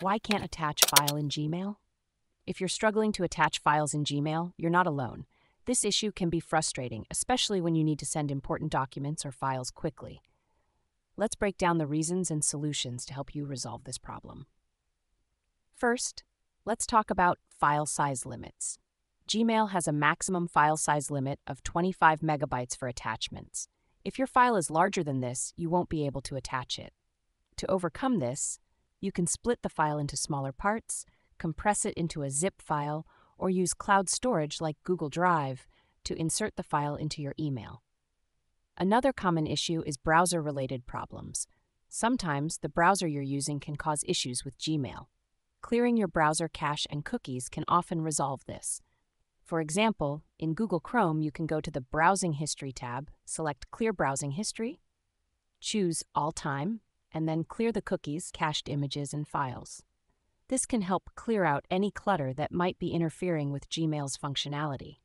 Why can't attach file in Gmail? If you're struggling to attach files in Gmail, you're not alone. This issue can be frustrating, especially when you need to send important documents or files quickly. Let's break down the reasons and solutions to help you resolve this problem. First, let's talk about file size limits. Gmail has a maximum file size limit of 25 megabytes for attachments. If your file is larger than this, you won't be able to attach it. To overcome this, you can split the file into smaller parts, compress it into a zip file, or use cloud storage like Google Drive to insert the file into your email. Another common issue is browser related problems. Sometimes the browser you're using can cause issues with Gmail. Clearing your browser cache and cookies can often resolve this. For example, in Google Chrome, you can go to the Browsing History tab, select Clear Browsing History, choose All Time, and then clear the cookies, cached images, and files. This can help clear out any clutter that might be interfering with Gmail's functionality.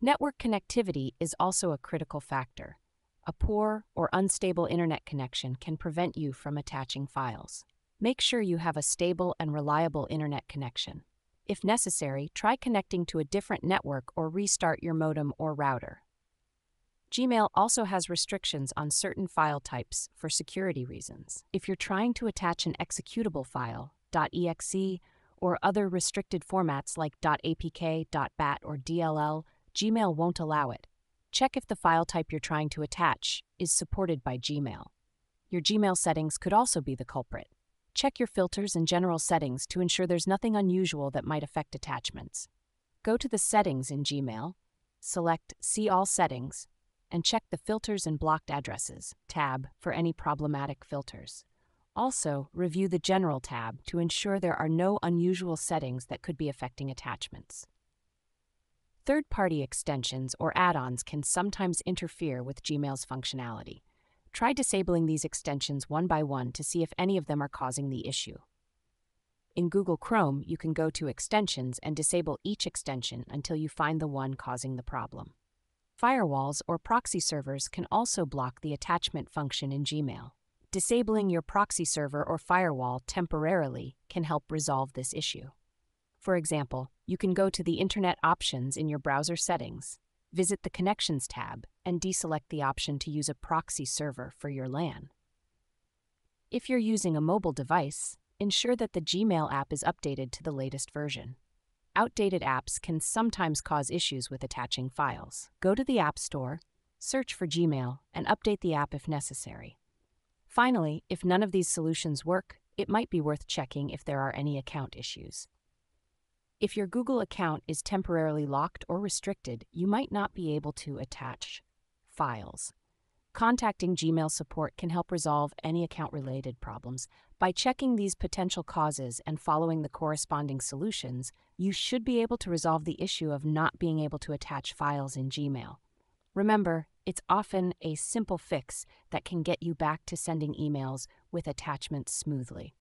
Network connectivity is also a critical factor. A poor or unstable internet connection can prevent you from attaching files. Make sure you have a stable and reliable internet connection. If necessary, try connecting to a different network or restart your modem or router. Gmail also has restrictions on certain file types for security reasons. If you're trying to attach an executable file, .exe, or other restricted formats like .apk, .bat, or DLL, Gmail won't allow it. Check if the file type you're trying to attach is supported by Gmail. Your Gmail settings could also be the culprit. Check your filters and general settings to ensure there's nothing unusual that might affect attachments. Go to the Settings in Gmail, select See All Settings, and check the Filters and Blocked Addresses tab for any problematic filters. Also, review the General tab to ensure there are no unusual settings that could be affecting attachments. Third party extensions or add ons can sometimes interfere with Gmail's functionality. Try disabling these extensions one by one to see if any of them are causing the issue. In Google Chrome, you can go to Extensions and disable each extension until you find the one causing the problem. Firewalls or proxy servers can also block the attachment function in Gmail. Disabling your proxy server or firewall temporarily can help resolve this issue. For example, you can go to the Internet options in your browser settings, visit the Connections tab, and deselect the option to use a proxy server for your LAN. If you're using a mobile device, ensure that the Gmail app is updated to the latest version. Outdated apps can sometimes cause issues with attaching files. Go to the App Store, search for Gmail, and update the app if necessary. Finally, if none of these solutions work, it might be worth checking if there are any account issues. If your Google account is temporarily locked or restricted, you might not be able to attach files. Contacting Gmail support can help resolve any account related problems. By checking these potential causes and following the corresponding solutions, you should be able to resolve the issue of not being able to attach files in Gmail. Remember, it's often a simple fix that can get you back to sending emails with attachments smoothly.